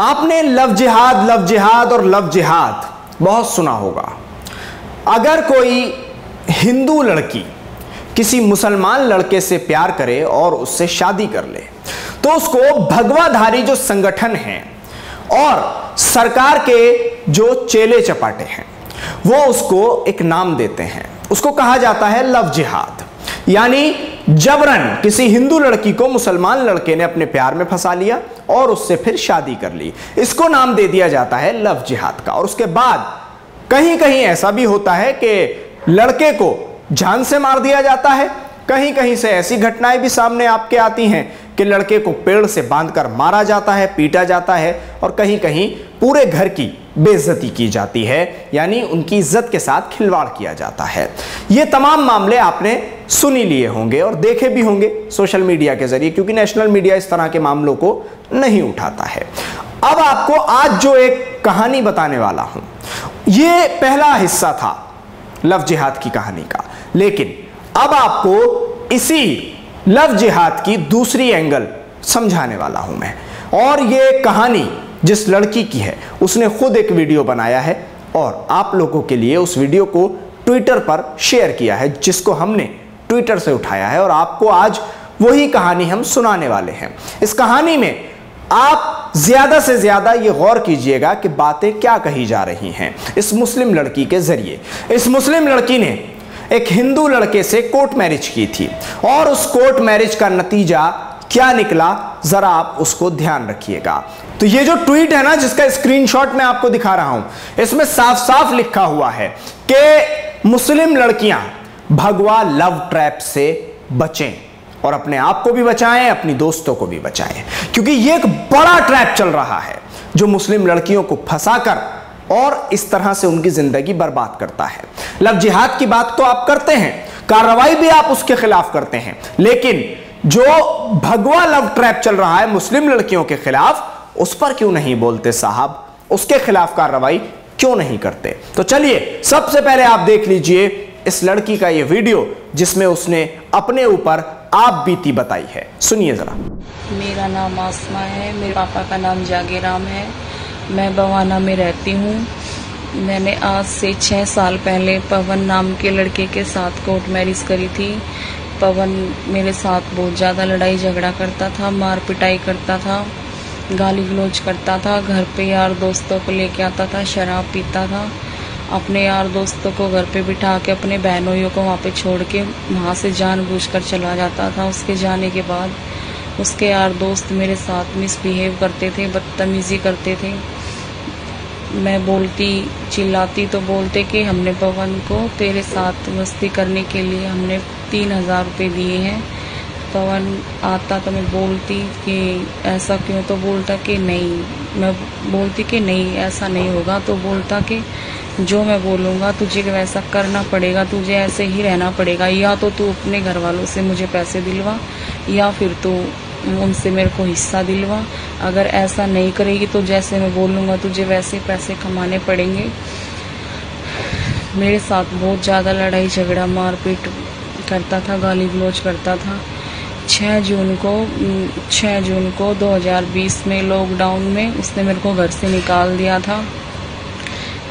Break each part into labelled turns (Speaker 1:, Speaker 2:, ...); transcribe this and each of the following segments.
Speaker 1: आपने लव जिहाद लव जिहाद और लव जिहाद बहुत सुना होगा। अगर कोई हिंदू लड़की किसी मुसलमान लड़के से प्यार करे और उससे शादी कर ले तो उसको भगवाधारी जो संगठन है और सरकार के जो चेले चपाटे हैं, वो उसको एक नाम देते हैं। उसको कहा जाता है लव जिहाद। यानी जबरन किसी हिंदू लड़की को मुसलमान लड़के ने अपने प्यार में फंसा लिया और उससे फिर शादी कर ली। इसको नाम दे दिया जाता है लव जिहाद का। और उसके बाद कहीं कहीं ऐसा भी होता है कि लड़के को जान से मार दिया जाता है। कहीं कहीं से ऐसी घटनाएँ भी सामने आपके आती हैं कि लड़के को पेड़ से बांधकर मारा जाता है, पीटा जाता है और कहीं कहीं पूरे घर की बेइज्जती की जाती है। यानी उनकी इज़्ज़त के साथ खिलवाड़ किया जाता है। ये तमाम मामले आपने सुनी लिए होंगे और देखे भी होंगे सोशल मीडिया के ज़रिए, क्योंकि नेशनल मीडिया इस तरह के मामलों को नहीं उठाता है। अब आपको आज जो एक कहानी बताने वाला हूँ, ये पहला हिस्सा था लव जिहाद की कहानी का। लेकिन अब आपको इसी लव जिहाद की दूसरी एंगल समझाने वाला हूँ मैं। और ये कहानी जिस लड़की की है, उसने खुद एक वीडियो बनाया है और आप लोगों के लिए उस वीडियो को ट्विटर पर शेयर किया है, जिसको हमने ट्विटर से उठाया है और आपको आज वही कहानी हम सुनाने वाले हैं। इस कहानी में आप ज़्यादा से ज़्यादा ये गौर कीजिएगा कि बातें क्या कही जा रही हैं इस मुस्लिम लड़की के ज़रिए। इस मुस्लिम लड़की ने एक हिंदू लड़के से कोर्ट मैरिज की थी और उस कोर्ट मैरिज का नतीजा क्या निकला, जरा आप उसको ध्यान रखिएगा। तो ये जो ट्वीट है ना, जिसका स्क्रीनशॉट मैं आपको दिखा रहा हूँ, इसमें साफ़ साफ़ लिखा हुआ है कि मुस्लिम लड़कियाँ भगवा लव ट्रैप से बचें और अपने आप को भी बचाएँ, अपनी दोस्तों को भी बचाएँ। क्योंकि ये एक बड़ा ट्रैप चल रहा है जो मुस्लिम लड़कियों को फंसाकर और इस तरह से उनकी ज़िंदगी बर्बाद करता है। लव जिहाद की बात तो आप करते हैं, कार्रवाई भी आप उसके खिलाफ करते हैं, लेकिन जो भगवा लव ट्रैप चल रहा है मुस्लिम लड़कियों के खिलाफ, उस पर क्यों नहीं बोलते साहब? उसके खिलाफ कार्रवाई क्यों नहीं करते? तो चलिए, सबसे पहले आप देख लीजिए इस लड़की का ये वीडियो, जिसमें उसने अपने ऊपर आप बीती बताई है। सुनिए जरा।
Speaker 2: मेरा नाम आसमा है, मेरे पापा का नाम जागेराम है। मैं बवाना में रहती हूँ। मैंने आज से छः साल पहले पवन नाम के लड़के के साथ कोर्ट मैरिज करी थी। पवन मेरे साथ बहुत ज़्यादा लड़ाई झगड़ा करता था, मार पिटाई करता था, गाली गलोच करता था, घर पे यार दोस्तों को लेके आता था, शराब पीता था। अपने यार दोस्तों को घर पे बिठा के, अपने बहनों को वहाँ पे छोड़ के वहाँ से जानबूझकर चला जाता था। उसके जाने के बाद उसके यार दोस्त मेरे साथ मिसबिहेव करते थे, बदतमीज़ी करते थे। मैं बोलती, चिल्लाती तो बोलते कि हमने पवन को तेरे साथ मस्ती करने के लिए हमने तीन हज़ार रुपये दिए हैं। पवन आता तो मैं बोलती कि ऐसा क्यों? तो बोलता कि नहीं। मैं बोलती कि नहीं, ऐसा नहीं होगा। तो बोलता कि जो मैं बोलूँगा, तुझे वैसा करना पड़ेगा, तुझे ऐसे ही रहना पड़ेगा। या तो तू अपने घर वालों से मुझे पैसे दिलवा, या फिर तू उनसे मेरे को हिस्सा दिलवा। अगर ऐसा नहीं करेगी तो जैसे मैं बोलूँगा, तुझे वैसे पैसे कमाने पड़ेंगे। मेरे साथ बहुत ज़्यादा लड़ाई, झगड़ा, मारपीट करता था, गाली गलोच करता था। 6 जून को 6 जून को 2020 में लॉकडाउन में उसने मेरे को घर से निकाल दिया था।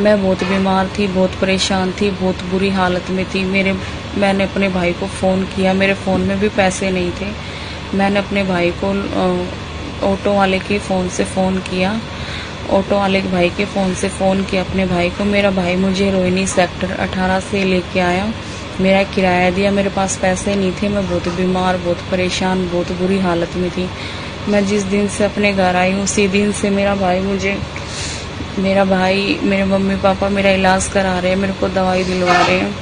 Speaker 2: मैं बहुत बीमार थी, बहुत परेशान थी, बहुत बुरी हालत में थी। मेरे, मैंने अपने भाई को फ़ोन किया। मेरे फ़ोन में भी पैसे नहीं थे। मैंने अपने भाई को ऑटो वाले के फ़ोन से फ़ोन किया। ऑटो वाले भाई के फ़ोन से फ़ोन किया अपने भाई को। मेरा भाई मुझे रोहिणी सेक्टर 18 से लेके आया। मेरा किराया दिया। मेरे पास पैसे नहीं थे। मैं बहुत बीमार, बहुत परेशान, बहुत बुरी हालत में थी। मैं जिस दिन से अपने घर आई हूँ, उसी दिन से मेरा भाई मुझे मेरा भाई, मेरे मम्मी पापा मेरा इलाज करा रहे हैं, मेरे को दवाई दिलवा रहे हैं।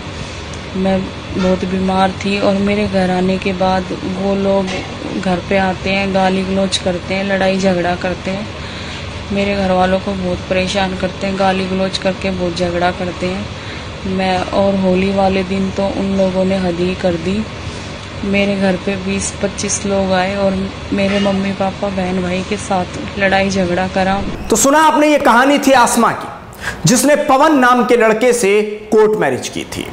Speaker 2: मैं बहुत बीमार थी और मेरे घर आने के बाद वो लोग घर पे आते हैं, गाली गलोच करते हैं, लड़ाई झगड़ा करते हैं। मेरे घर वालों को बहुत परेशान करते हैं, गाली गलोच करके बहुत झगड़ा करते हैं। मैं और होली वाले दिन तो उन लोगों ने हद ही कर दी। मेरे घर पे 20-25 लोग आए और मेरे मम्मी पापा, बहन भाई के साथ लड़ाई झगड़ा करा।
Speaker 1: तो सुना आपने ये कहानी थी आसमा की, जिसने पवन नाम के लड़के से कोर्ट मैरिज की थी।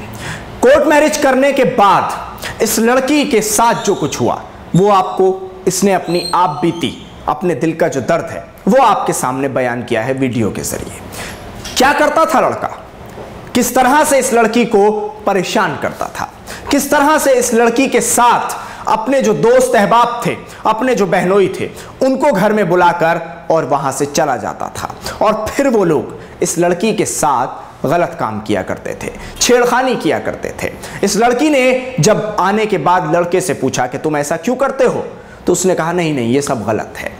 Speaker 1: कोर्ट मैरिज करने के बाद इस लड़की के साथ जो कुछ हुआ, वो आपको, इसने अपनी आप बीती, अपने दिल का जो दर्द है, वो आपके सामने बयान किया है वीडियो के ज़रिए। क्या करता था लड़का? किस तरह से इस लड़की को परेशान करता था? किस तरह से इस लड़की के साथ अपने जो दोस्त अहबाब थे, अपने जो बहनोई थे, उनको घर में बुलाकर और वहाँ से चला जाता था। और फिर वो लोग इस लड़की के साथ गलत काम किया करते थे, छेड़खानी किया करते थे। इस लड़की ने जब आने के बाद लड़के से पूछा कि तुम ऐसा क्यों करते हो तो उसने कहा, नहीं नहीं, ये सब गलत है।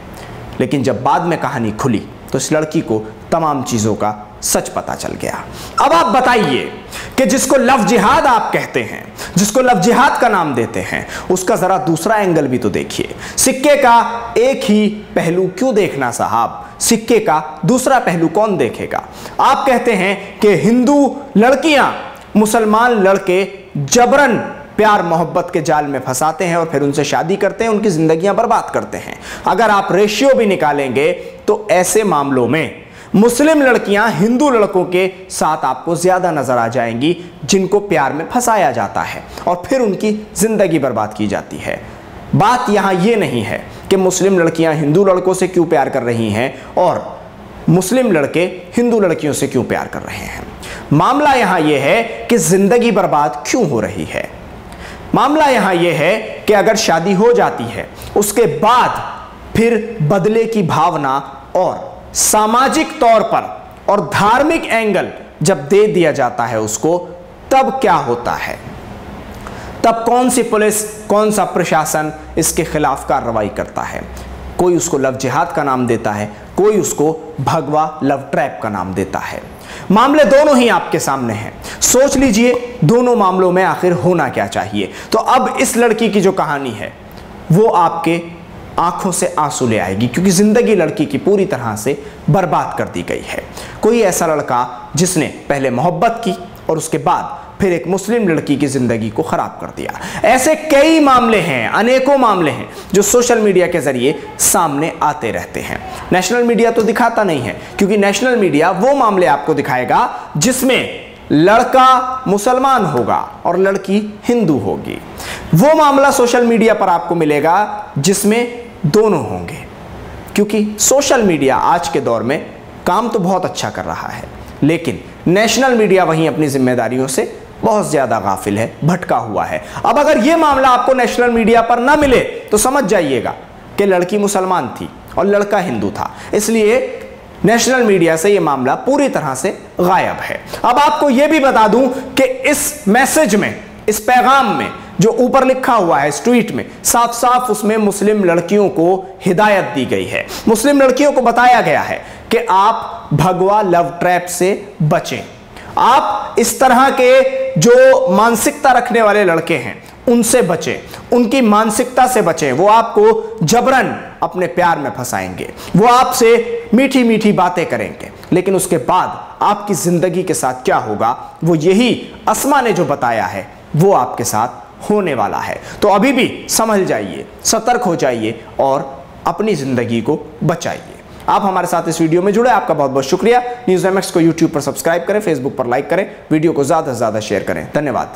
Speaker 1: लेकिन जब बाद में कहानी खुली तो इस लड़की को तमाम चीज़ों का सच पता चल गया। अब आप बताइए कि जिसको लव जिहाद आप कहते हैं, जिसको लव जिहाद का नाम देते हैं, उसका जरा दूसरा एंगल भी तो देखिए। सिक्के का एक ही पहलू क्यों देखना साहब? सिक्के का दूसरा पहलू कौन देखेगा? आप कहते हैं कि हिंदू लड़कियाँ, मुसलमान लड़के जबरन प्यार मोहब्बत के जाल में फंसाते हैं और फिर उनसे शादी करते हैं, उनकी जिंदगियाँ बर्बाद करते हैं। अगर आप रेशियो भी निकालेंगे तो ऐसे मामलों में मुस्लिम लड़कियाँ हिंदू लड़कों के साथ आपको ज़्यादा नज़र आ जाएँगी, जिनको प्यार में फंसाया जाता है और फिर उनकी ज़िंदगी बर्बाद की जाती है। बात यहाँ यह नहीं है कि मुस्लिम लड़कियाँ हिंदू लड़कों से क्यों प्यार कर रही हैं और मुस्लिम लड़के हिंदू लड़कियों से क्यों प्यार कर रहे हैं। मामला यहाँ यह है कि ज़िंदगी बर्बाद क्यों हो रही है। मामला यहाँ यह है कि अगर शादी हो जाती है, उसके बाद फिर बदले की भावना और सामाजिक तौर पर और धार्मिक एंगल जब दे दिया जाता है उसको, तब क्या होता है? तब कौन सी पुलिस, कौन सा प्रशासन इसके खिलाफ कार्रवाई करता है? कोई उसको लव जिहाद का नाम देता है, कोई उसको भगवा लव ट्रैप का नाम देता है। मामले दोनों ही आपके सामने हैं। सोच लीजिए, दोनों मामलों में आखिर होना क्या चाहिए? तो अब इस लड़की की जो कहानी है, वो आपके आँखों से आँसू ले आएगी, क्योंकि ज़िंदगी लड़की की पूरी तरह से बर्बाद कर दी गई है। कोई ऐसा लड़का जिसने पहले मोहब्बत की और उसके बाद फिर एक मुस्लिम लड़की की ज़िंदगी को खराब कर दिया। ऐसे कई मामले हैं, अनेकों मामले हैं, जो सोशल मीडिया के ज़रिए सामने आते रहते हैं। नेशनल मीडिया तो दिखाता नहीं है, क्योंकि नेशनल मीडिया वो मामले आपको दिखाएगा जिसमें लड़का मुसलमान होगा और लड़की हिंदू होगी। वो मामला सोशल मीडिया पर आपको मिलेगा जिसमें दोनों होंगे। क्योंकि सोशल मीडिया आज के दौर में काम तो बहुत अच्छा कर रहा है, लेकिन नेशनल मीडिया वहीं अपनी जिम्मेदारियों से बहुत ज़्यादा गाफिल है, भटका हुआ है। अब अगर यह मामला आपको नेशनल मीडिया पर ना मिले तो समझ जाइएगा कि लड़की मुसलमान थी और लड़का हिंदू था। इसलिए नेशनल मीडिया से यह मामला पूरी तरह से गायब है। अब आपको यह भी बता दूँ कि इस मैसेज में, इस पैगाम में जो ऊपर लिखा हुआ है इस ट्वीट में साफ़ साफ़ उसमें मुस्लिम लड़कियों को हिदायत दी गई है। मुस्लिम लड़कियों को बताया गया है कि आप भगवा लव ट्रैप से बचें। आप इस तरह के जो मानसिकता रखने वाले लड़के हैं, उनसे बचें। उनकी मानसिकता से बचें। वो आपको जबरन अपने प्यार में फंसाएँगे। वो आपसे मीठी मीठी बातें करेंगे। लेकिन उसके बाद आपकी ज़िंदगी के साथ क्या होगा, वो यही असमा ने जो बताया है, वो आपके साथ होने वाला है। तो अभी भी संभल जाइए, सतर्क हो जाइए और अपनी ज़िंदगी को बचाइए। आप हमारे साथ इस वीडियो में जुड़े, आपका बहुत बहुत शुक्रिया। न्यूज़ एमएक्स को यूट्यूब पर सब्सक्राइब करें फेसबुक पर लाइक करें, वीडियो को ज़्यादा से ज़्यादा शेयर करें। धन्यवाद।